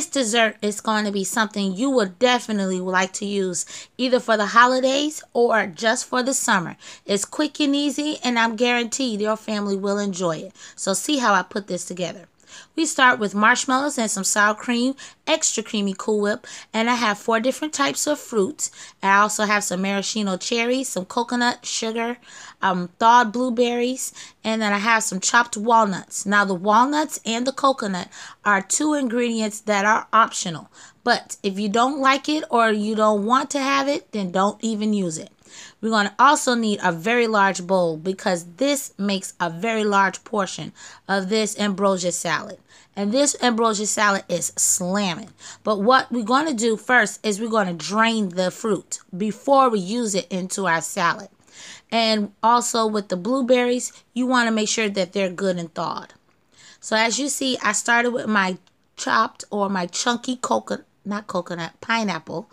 dessert is going to be something you would definitely like to use either for the holidays or just for the summer. It's quick and easy, and I'm guaranteed your family will enjoy it. So, see how I put this together. We start with marshmallows and some sour cream, extra creamy Cool Whip, and I have four different types of fruits. I also have some maraschino cherries, some coconut sugar, um, thawed blueberries, and then I have some chopped walnuts. Now, the walnuts and the coconut are two ingredients that are optional, but if you don't like it or you don't want to have it, then don't even use it. We're going to also need a very large bowl because this makes a very large portion of this ambrosia salad. And this ambrosia salad is slamming. But what we're going to do first is we're going to drain the fruit before we use it into our salad. And also with the blueberries, you want to make sure that they're good and thawed. So as you see, I started with my chopped or my chunky coconut not coconut, pineapple,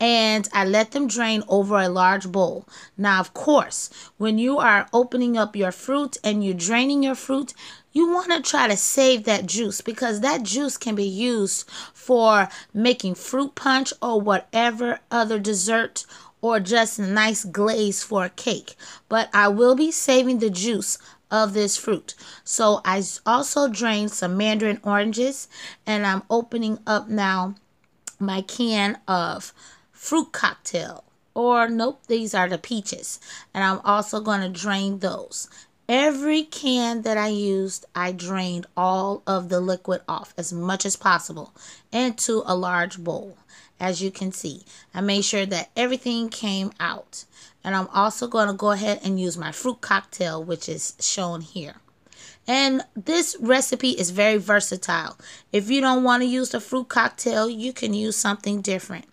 and I let them drain over a large bowl. Now, of course, when you are opening up your fruit and you're draining your fruit, you want to try to save that juice because that juice can be used for making fruit punch or whatever other dessert or just nice glaze for a cake. But I will be saving the juice of this fruit. So I also drained some mandarin oranges and I'm opening up now my can of fruit cocktail. Or, nope, these are the peaches. And I'm also going to drain those. Every can that I used, I drained all of the liquid off as much as possible into a large bowl. As you can see, I made sure that everything came out. And I'm also going to go ahead and use my fruit cocktail, which is shown here. And this recipe is very versatile. If you don't want to use the fruit cocktail, you can use something different.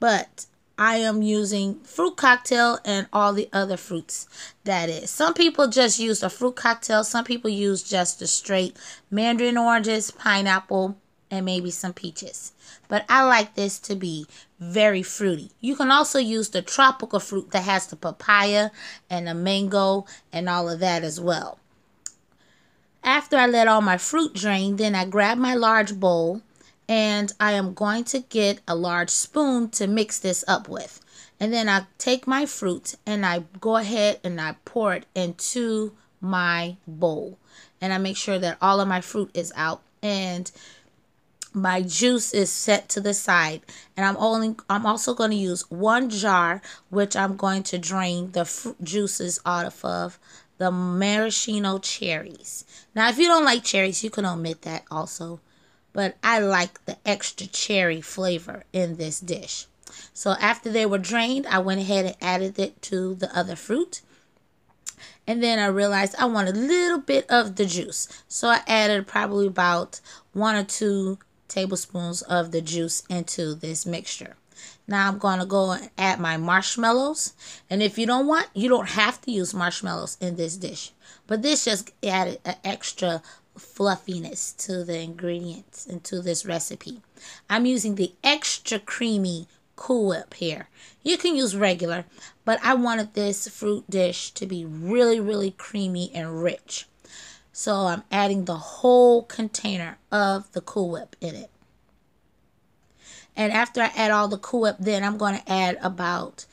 But I am using fruit cocktail and all the other fruits that is. Some people just use the fruit cocktail. Some people use just the straight mandarin oranges, pineapple, and maybe some peaches. But I like this to be very fruity. You can also use the tropical fruit that has the papaya and the mango and all of that as well. After I let all my fruit drain, then I grab my large bowl and I am going to get a large spoon to mix this up with. And then I take my fruit and I go ahead and I pour it into my bowl. And I make sure that all of my fruit is out and my juice is set to the side and I'm only I'm also going to use one jar which I'm going to drain the juices out of the maraschino cherries. Now, if you don't like cherries, you can omit that also. But I like the extra cherry flavor in this dish. So after they were drained, I went ahead and added it to the other fruit. And then I realized I want a little bit of the juice. So I added probably about one or two tablespoons of the juice into this mixture. Now I'm going to go and add my marshmallows. And if you don't want, you don't have to use marshmallows in this dish. But this just added an extra fluffiness to the ingredients and to this recipe. I'm using the extra creamy Cool Whip here. You can use regular, but I wanted this fruit dish to be really, really creamy and rich. So I'm adding the whole container of the Cool Whip in it. And after I add all the Cool Whip, then I'm going to add about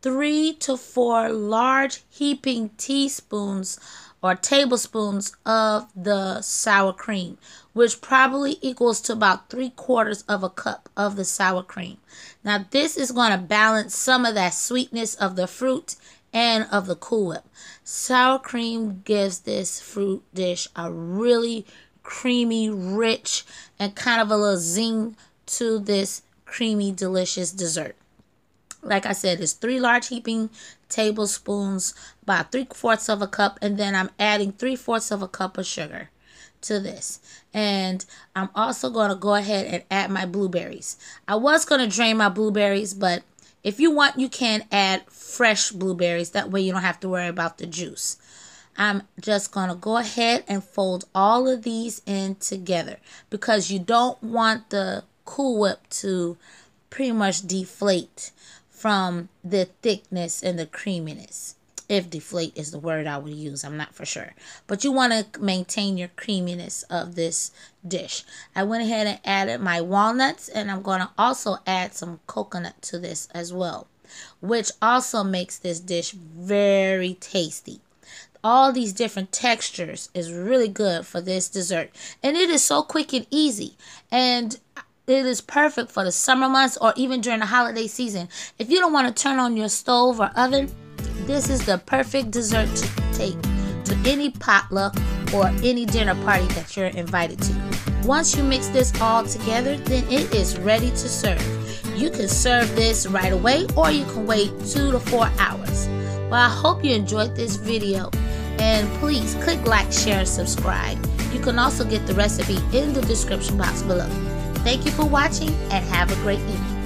three to four large heaping teaspoons or tablespoons of the sour cream, which probably equals to about three quarters of a cup of the sour cream. Now, this is going to balance some of that sweetness of the fruit and of the Cool Whip. Sour cream gives this fruit dish a really creamy, rich, and kind of a little zing to this creamy, delicious dessert. Like I said, it's three large heaping tablespoons, about three fourths of a cup, and then I'm adding three fourths of a cup of sugar to this. And I'm also going to go ahead and add my blueberries. I was going to drain my blueberries, but if you want, you can add fresh blueberries. That way you don't have to worry about the juice. I'm just going to go ahead and fold all of these in together because you don't want the Cool Whip to pretty much deflate from the thickness and the creaminess. If deflate is the word I would use. I'm not for sure. But you want to maintain your creaminess of this dish. I went ahead and added my walnuts and I'm going to also add some coconut to this as well, which also makes this dish very tasty. All these different textures is really good for this dessert. And it is so quick and easy. And it is perfect for the summer months or even during the holiday season. If you don't want to turn on your stove or oven, this is the perfect dessert to take to any potluck or any dinner party that you're invited to. Once you mix this all together, then it is ready to serve. You can serve this right away or you can wait two to four hours. Well, I hope you enjoyed this video and please click like, share, and subscribe. You can also get the recipe in the description box below. Thank you for watching and have a great evening.